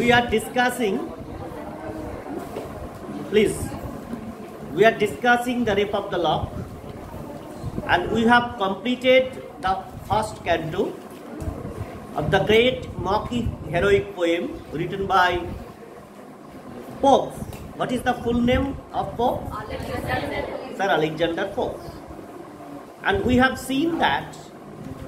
we are discussing, please, we are discussing the rape of the lock and we have completed the first canto of the great mocky heroic poem written by Pope. What is the full name of Pope? Sir Alexander Pope. And we have seen that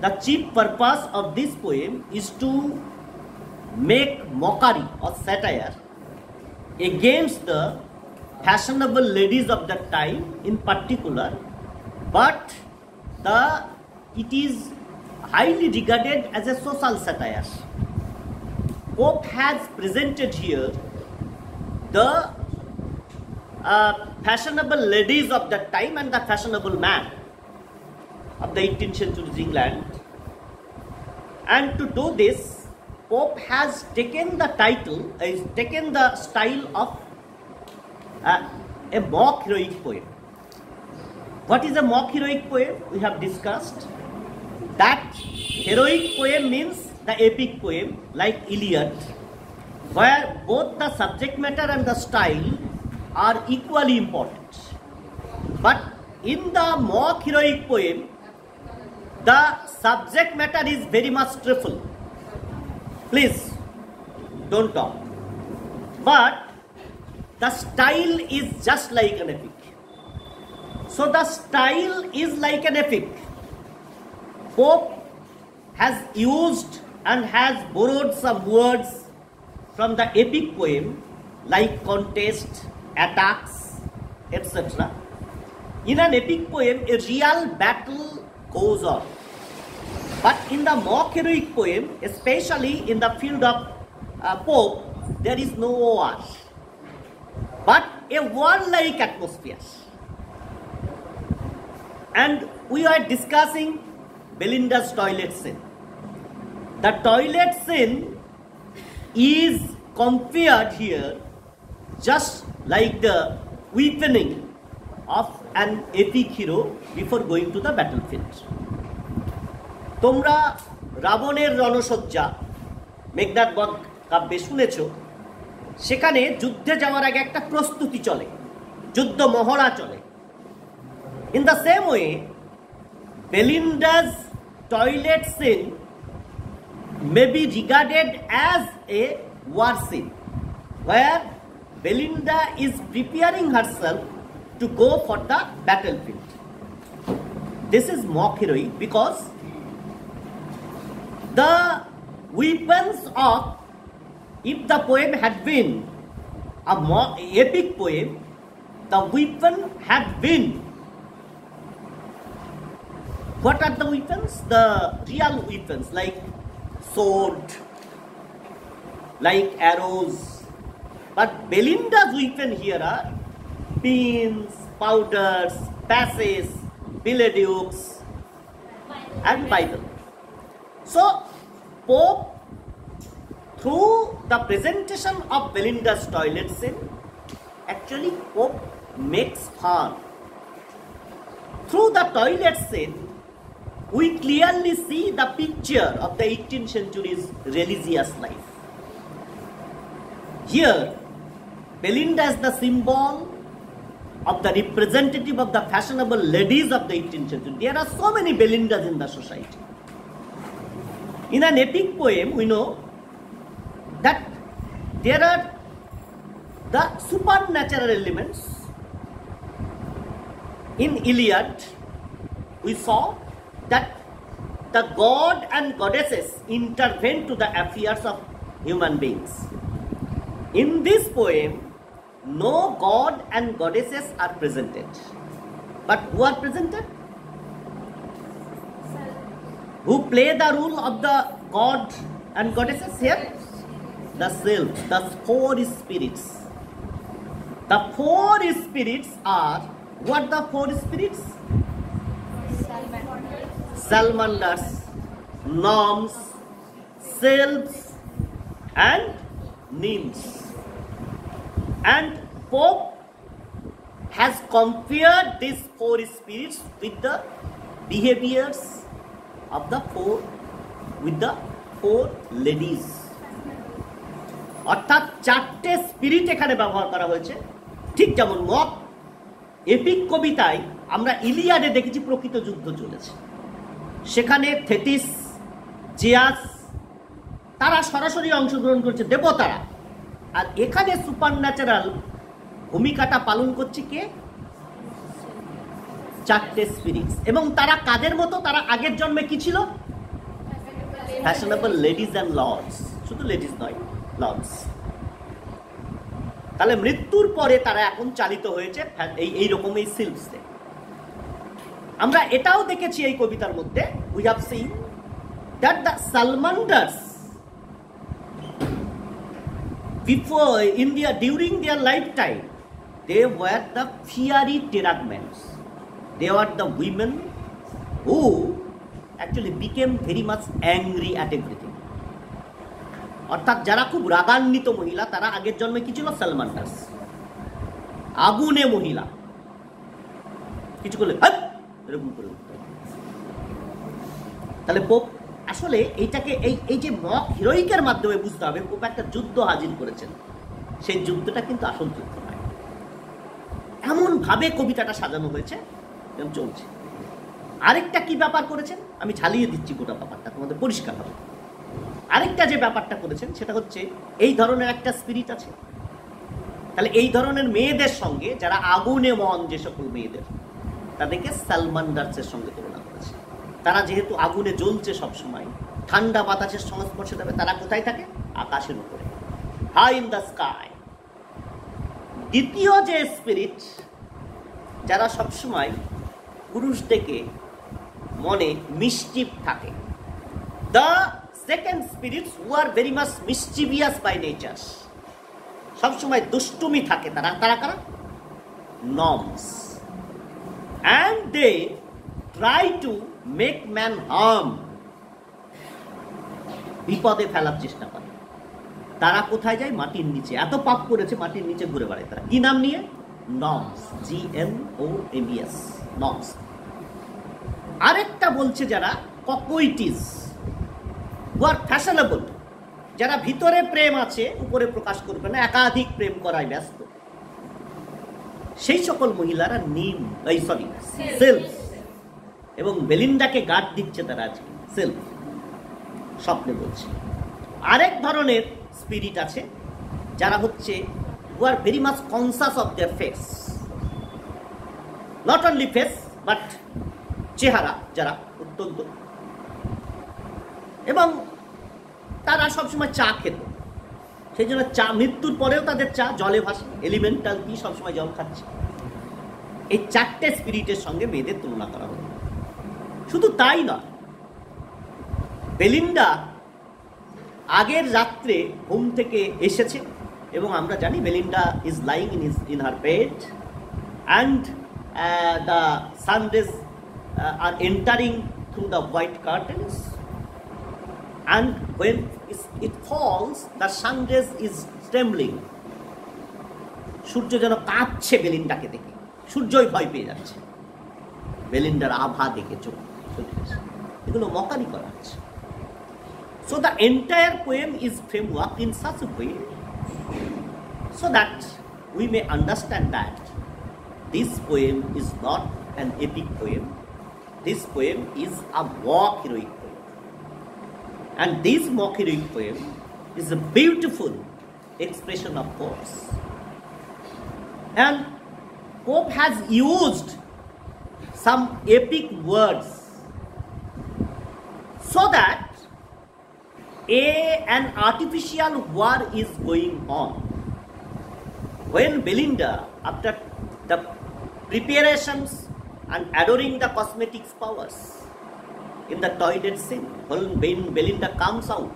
the chief purpose of this poem is to make mockery or satire against the fashionable ladies of that time in particular but the it is highly regarded as a social satire pope has presented here the uh, fashionable ladies of that time and the fashionable man of the 18th century England. And to do this, Pope has taken the title, has taken the style of uh, a mock heroic poem. What is a mock heroic poem? We have discussed. That heroic poem means the epic poem like Iliad, where both the subject matter and the style are equally important. But in the mock heroic poem, the subject matter is very much trivial. Please don't talk. But the style is just like an epic. So the style is like an epic. Pope has used and has borrowed some words from the epic poem like contest, attacks, etc. In an epic poem, a real battle goes on. But in the mock heroic poem, especially in the field of uh, Pope, there is no war, but a warlike atmosphere. And we are discussing Belinda's toilet scene. The toilet scene is compared here just like the weaponing of an epic hero before going to the battlefield. তোমরা রাবণের রণসজ্জা মেঘনাথ বধ কাব্যে শুনেছ সেখানে যুদ্ধে যাওয়ার আগে একটা প্রস্তুতি চলে, যুদ্ধ মহড়া চলে in the same way Belinda's toilet scene may be regarded as a war scene where Belinda is preparing herself to go for the battlefield. This is mock heroic because the weapons of if the poem had been a mock, epic poem, the weapon had been what are the weapons? The real weapons like sword, like arrows. But Belinda's weapon here are pins, powders, passes, billet and Bible. So, Pope, through the presentation of Belinda's toilet scene, actually Pope makes fun. Through the toilet scene, we clearly see the picture of the 18th century's religious life. Here, Belinda is the symbol of the representative of the fashionable ladies of the 18th century. There are so many Belindas in the society. In an epic poem, we know that there are the supernatural elements. In Iliad, we saw that the god and goddesses intervene to the affairs of human beings. In this poem, no god and goddesses are presented. But who are presented? Who play the role of the god and goddesses here? The self, the four spirits. The four spirits are what the four spirits? Salamanders, gnomes, sylphs, and nymphs. And Pope has compared these four spirits with the behaviors of the four, with the four ladies. অর্থাৎ চারটে spirit এখানে ব্যবহার করা হয়েছে। ঠিক যেমন মত epic কবিতায় আমরা ইলিয়াডে দেখেছি প্রকৃত যুদ্ধ চলেছে। সেখানে থেটিস জিয়াস, তারা সরাসরি অংশগ্রহণ করছে, দেবতারা। আর এখানে সুপার ন্যাচারাল ভূমিকাটা পালন করছে কে? চারটে স্পিরিটস এবং তারা কাদের মতো? তারা আগের জন্মে কি ছিল? ফ্যাশনেবল লেডিজ অ্যান্ড লর্ডস শুধু লেডিজ নয় লর্ডস তাহলে মৃত্যুর পরে তারা এখন চালিত হয়েছে এই এই রকম এই সিল্কসে আমরা এটাও দেখেছি এই কবিতার মধ্যে। We have seen that the salamanders before India, during lifetime they were the fiery terragments. They were the women who actually became very much angry at everything. অর্থাৎ যারা খুব রাগান্বিত মহিলা, তারা আগের জন্মে কি ছিল? সালমান্ডার্স আগুনে মহিলা। কিছু করলে এরকম করে তাহলে পোপ, আসলে এইটাকে এই এই যে মক হিরোইকের মাধ্যমে বুঝতে হবে, পোপ একটা যুদ্ধ হাজির করেছেন। সেই যুদ্ধটা কিন্তু আসল যুদ্ধ নয়। এমন ভাবে কবিতাটা সাজানো হয়েছে। এরকম চলছে। আরেকটা কি ব্যাপার করেছেন? আমি ঝালিয়ে দিচ্ছি গোটা ব্যাপারটা, তোমাদের পরিষ্কার হবে আরেকটা যে ব্যাপারটা করেছেন, সেটা হচ্ছে এই ধরনের একটা স্পিরিট আছে। তাহলে এই ধরনের মেয়েদের সঙ্গে, যারা আগুনে মন যে সকল মেয়েদের, তাদেরকে সালমান্ডার্সের সঙ্গে তুলনা করেছে। তারা যেহেতু আগুনে জ্বলছে সব সময় ঠান্ডা বাতাসের সংস্পর্শে যাবে তারা কোথায় থাকে? আকাশের উপরে। হাই ইন দ্য স্কাই দ্বিতীয় যে স্পিরিট যারা সবসময় পুরুষদেরকে মনে মিষ্টিপ থাকে। The second spirits who are very much mischievous by nature সবসময় দুষ্টুমি থাকে তারা। তারা কারা? Gnomes and they try to make man harm বিপদে ফেলার চেষ্টা করে। তারা কোথায় যায়? মাটির নিচে। এত পাপ করেছে, মাটির নিচে ঘুরে বেড়ায় তারা। কি নাম নিয়ে? Gnomes G N O M S gnomes আরেকটা বলছে যারা ককোইটিস আর ফ্যাশনেবল যারা ভিতরে প্রেম আছে উপরে প্রকাশ করবে না একাধিক প্রেম করায় ব্যস্ত। সেই সকল মহিলারা নিম এই সরি সেলফ এবং বেলিন্ডাকে গার্ড দিচ্ছে তারা আজকে সেলফ স্বপ্নে বলছে। আরেক ধরনের স্পিরিট আছে যারা হচ্ছে who are very much conscious of their face not only face but চেহারা যারা অত্যন্ত। এবং তারা সবসময় চা খেত। সেই জন্য চা, মৃত্যুর পরেও তাদের চা জলে ভাসে। এলিমেন্টাল কি সবসময় জল খাচ্ছে। এই চারটে স্পিরিটের সঙ্গে মেয়েদের তুলনা করা হলো। শুধু তাই নয়, বেলিন্ডা আগের রাত্রে ঘুম থেকে এসেছে। এবং আমরা জানি Belinda is lying in is in her bed and the sunrays are entering through the white curtains is- it falls, the sun rays is trembling. সূর্য যেন কাঁপছে বেলিন্ডাকে দেখে। সূর্যই ভয় পেয়ে যাচ্ছে। বেলিন্ডার আভা দেখে চোখ চলে এগুলো মকারি করা হচ্ছে। So the entire poem is framework in such way so that we may understand that this poem is not an epic poem this poem is a mock heroic poem and this mock heroic poem is a beautiful expression of force. And Pope has used some epic words so that a, an artificial war is going on. When Belinda, after the preparations and adoring the cosmetics powers, in the toilet scene when Belinda comes out.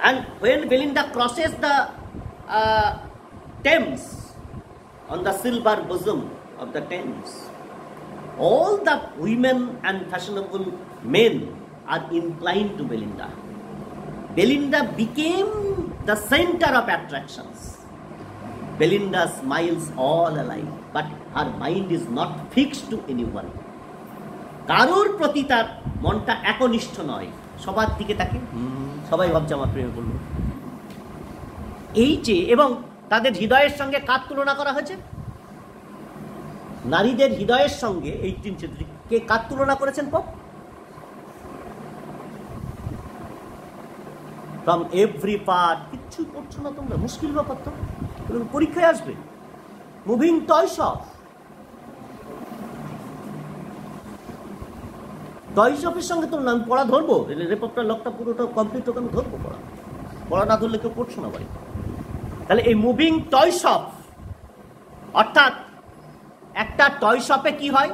And when Belinda crosses the uh, Thames on the silver bosom of the Thames, all the women and fashionable men are inclined to Belinda. Belinda became the center of attractions. Belinda smiles all alike, but her mind is not fixed to anyone. কারোর প্রতি তার মনটা একনিষ্ঠ নয়। সবার দিকে তাকে সবাই ভাবছে আমার প্রেমে পড়ল। এই যে এবং তাদের হৃদয়ের সঙ্গে কার তুলনা করা হয়েছে? নারীদের হৃদয়ের সঙ্গে এইটিন সেঞ্চুরি কে কার তুলনা করেছেন পপ? ফ্রম এভরি পার্ট কিচ্ছু করছ না তোমরা? মুশকিল ব্যাপার তো। পরীক্ষায় আসবে। Moving toy shop. টয় শপের সঙ্গে তো আমি পড়া ধরবো? রেপপটা লকটা পুরোটা কমপ্লিট হোক আমি ধরবো পড়া। পড়া না ধরলে কেউ পড়ছো না বাড়ি তাহলে এই মুভিং টয় শপ, অর্থাৎ একটা টয় শপে কি হয়?